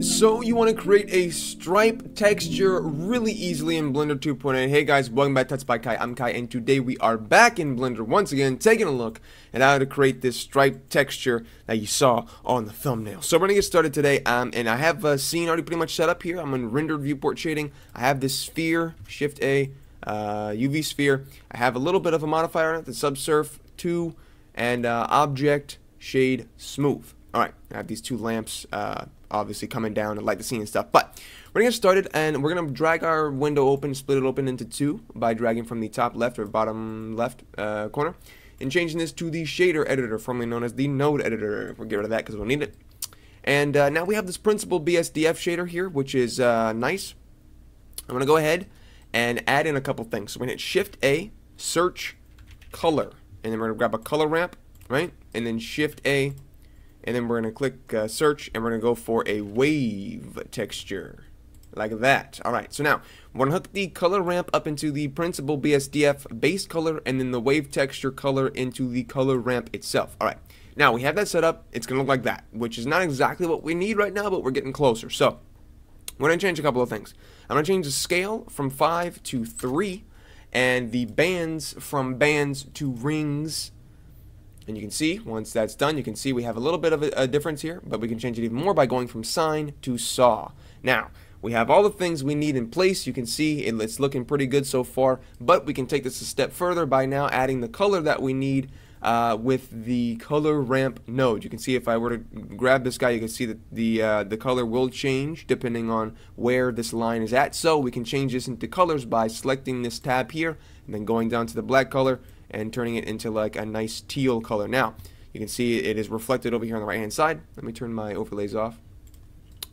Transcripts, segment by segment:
So you want to create a stripe texture really easily in Blender 2.8. Hey guys, welcome back to by Kai. I'm Kai and today we are back in Blender once again taking a look at how to create this stripe texture that you saw on the thumbnail. So we're going to get started today um, and I have a scene already pretty much set up here. I'm in rendered viewport shading. I have this sphere, Shift A, uh, UV sphere. I have a little bit of a modifier on it, the subsurf 2 and uh, object shade smooth. Alright, I have these two lamps uh, obviously coming down to light the scene and stuff. But we're to get started and we're to drag our window open, split it open into two by dragging from the top left or bottom left uh, corner and changing this to the shader editor, formerly known as the node editor. We'll get rid of that because we'll need it. And uh, now we have this Principled BSDF shader here, which is uh, nice. I'm to go ahead and add in a couple things. So we're to hit Shift A, search, color, and then we're to grab a color ramp, right? And then Shift A, and then we're going to click uh, search and we're going to go for a wave texture like that. Alright, so now we're going to hook the color ramp up into the Principled BSDF base color and then the wave texture color into the color ramp itself. Alright, now we have that set up. It's going to look like that, which is not exactly what we need right now, but we're getting closer. So we're going to change a couple of things. I'm going to change the scale from 5 to 3 and the bands from bands to rings and you can see, once that's done, you can see we have a little bit of a, a, difference here, but we can change it even more by going from sine to saw. Now, we have all the things we need in place. You can see it's looking pretty good so far, but we can take this a step further by now adding the color that we need uh, with the color ramp node. You can see if I were to grab this guy, you can see that the uh, the color will change depending on where this line is at. So we can change this into colors by selecting this tab here and then going down to the black color and turning it into like a nice teal color. Now, you can see it is reflected over here on the right hand side. Let me turn my overlays off.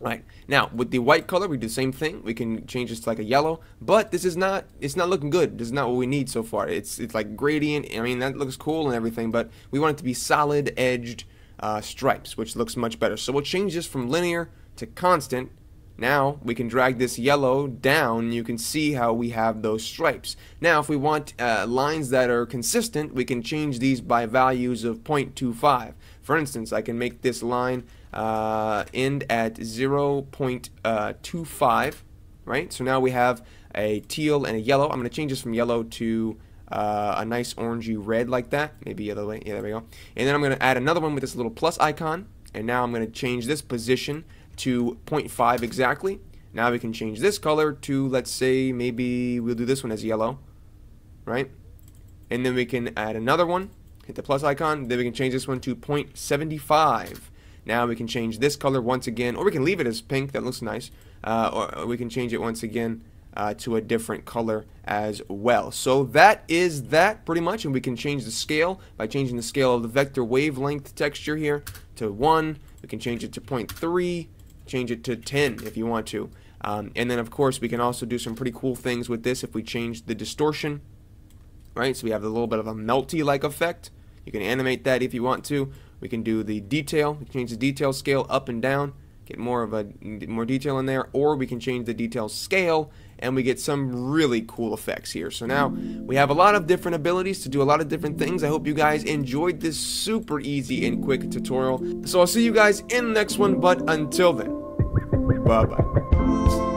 Right now, with the white color, we do the same thing. We can change this to like a yellow, but this is not, it's not looking good. This is not what we need so far. It's, it's like gradient. I mean, that looks cool and everything, but we want it to be solid edged uh, stripes, which looks much better. So we'll change this from linear to constant now we can drag this yellow down you can see how we have those stripes. Now if we want uh, lines that are consistent we can change these by values of 0.25. For instance I can make this line uh, end at 0.25 right so now we have a teal and a yellow. I'm going to change this from yellow to uh, a nice orangey red like that maybe the other way yeah there we go and then I'm going to add another one with this little plus icon and now I'm going to change this position to 0.5 exactly. Now we can change this color to, let's say, maybe we'll do this one as yellow, right? And then we can add another one, hit the plus icon, then we can change this one to 0.75. Now we can change this color once again, or we can leave it as pink, that looks nice, uh, or we can change it once again uh, to a different color as well. So that is that pretty much, and we can change the scale by changing the scale of the vector wavelength texture here to 1. We can change it to 0.3, change it to 10 if you want to. Um, and then of course we can also do some pretty cool things with this if we change the distortion. Right, so we have a little bit of a melty like effect. You can animate that if you want to. We can do the detail, we can change the detail scale up and down, get more of a more detail in there, or we can change the detail scale and we get some really cool effects here. So now we have a lot of different abilities to do a lot of different things. I hope you guys enjoyed this super easy and quick tutorial. So I'll see you guys in the next one, but until then, bye-bye.